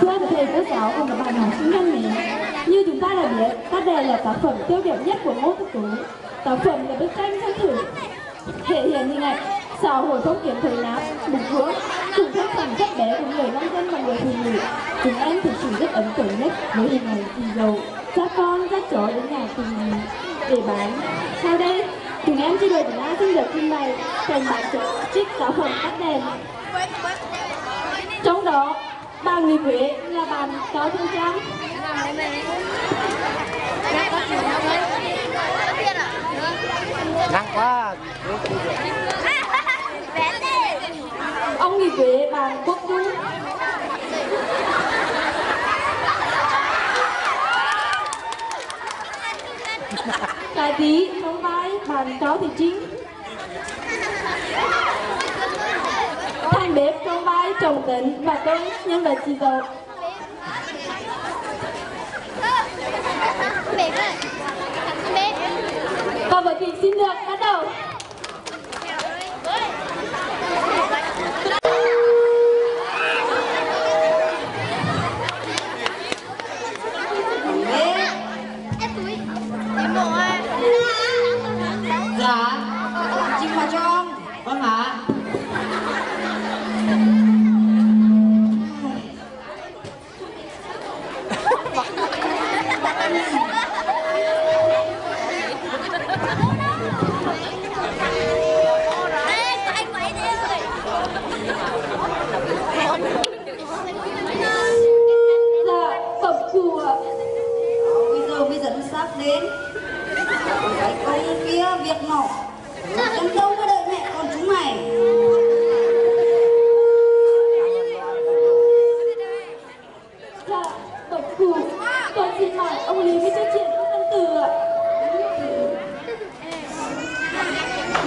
Thưa thầy cô giáo cùng các bạn học sinh thân mến, như chúng ta đã biết, tác đề là tác phẩm tiêu biểu nhất của Ngô Tất Tú. Tác phẩm là bức tranh thân thử thể hiện hình ảnh xã hội phong kiến thời Nam, Bình Phước, cùng thân phận rất bé của người nông dân và người phụ nữ. Chúng em thực sự rất ấn tượng nhất với hình ảnh chị dầu, cha con, cha chó đến nhà cùng để bán. Sau đây, chúng em chia đội chúng ta xin được trình bày thành bản trích tác phẩm tác đề trong đó bà người Huế là bạn Cao Phương Trang. Nắng quá. Ông người Huế bạn Quốc Dung Cái tí trong vai bạn Cao Thị Trinh Thành bếp chồng tấn và tôi nhân vật chị dâu Và với vị xin được bắt đầu xin hỏi ông Lý mới cho chuyện ông Văn Tử ạ.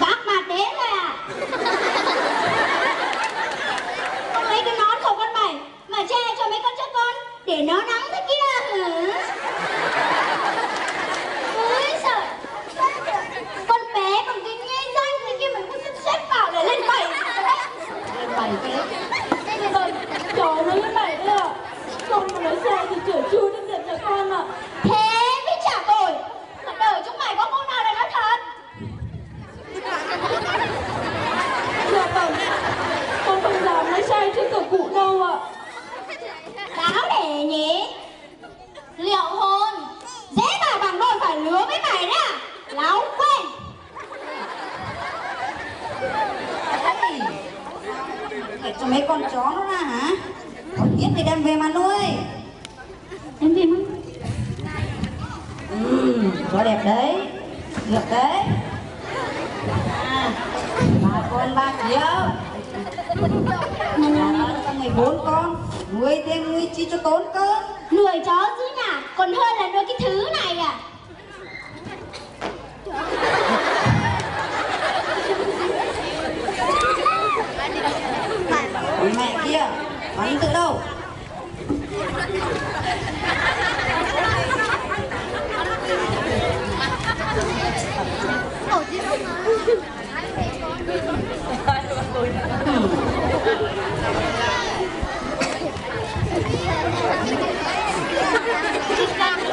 Bác mà đến rồi à Con lấy cái nón của con mày Mà che cho mấy con chó con Để nó nắng thế kia hả Ôi trời Con bé còn cái nghe danh thế kia Mày cứ xếp vào để lên bầy Lên bảy cái Vâng, cháu nó lên bảy đấy ạ. Không có lái xe thì chở chú đến giận nhà con ạ. Thế mới chả tội Mà đời chúng mày có cô nào để nói thật Dạ vâng, con không dám lái xe trước cửa cụ đâu ạ. Đáo để nhỉ Liệu hồn Dễ mà bằng đôi phải lứa với mày đấy à Láo quên Để cho mấy con chó nó ra hả? Còn biết thì đem về mà nuôi. Em tìm không? Ừ, chó đẹp đấy. Được đấy. À, Ba con ba ta ngày bốn con. Nuôi thêm nuôi chi cho tốn cơ. Nuôi chó giữ nhà còn hơn là nuôi cái thứ này à kia Bắn từ đâu?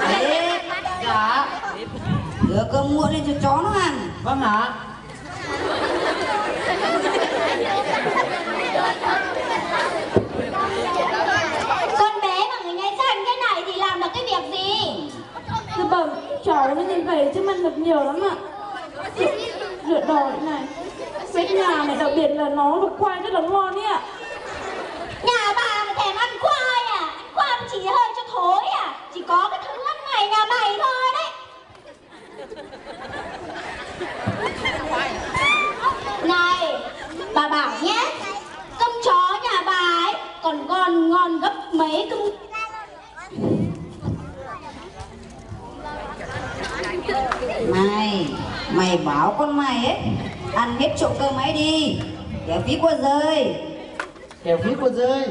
Đấy, dạ Đưa cơm muộn lên cho chó nó ăn. Vâng ạ Con bé mà người nhái xanh thế này thì làm được cái việc gì Dạ cháu nó nhìn vậy chứ mình được nhiều lắm ạ. Rửa, đồ thế này. Quét nhà này đặc biệt là nó được khoai rất là ngon ấy ạ. Nhà bà mà thèm ăn khoai à Ăn khoai chỉ hơi cho thối à Chỉ có cái thứ ăn này nhà mày thôi đấy Này Bà bảo nhé Cơm chó nhà bà ấy Còn ngon ngon gấp mấy cơm Này, mày bảo con mày ấy Ăn hết chỗ cơm ấy đi. Kéo phí của rơi. Kéo phí của rơi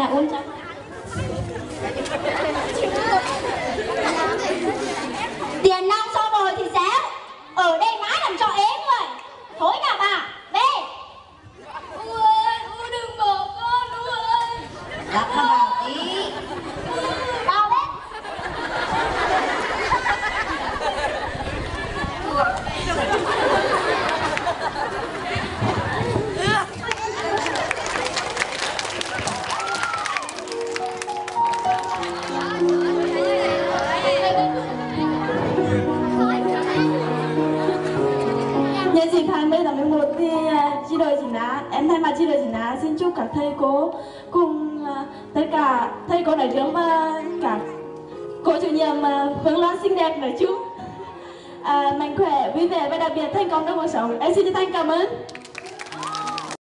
Là ôn chắc Tiền năm xong rồi thì sao Ở đây mãi làm cho ế người. Thôi nhà bà. Về Ui ơi đừng bỏ con Ui ơi thay mặt chi đội Chính xin chúc các thầy cô cùng à, tất cả thầy cô đại trưởng và cả cô chủ nhiệm à, Phương Loan xinh đẹp nói chung à, mạnh khỏe, vui vẻ và đặc biệt thành công trong cuộc sống. Em xin chân thành cảm ơn.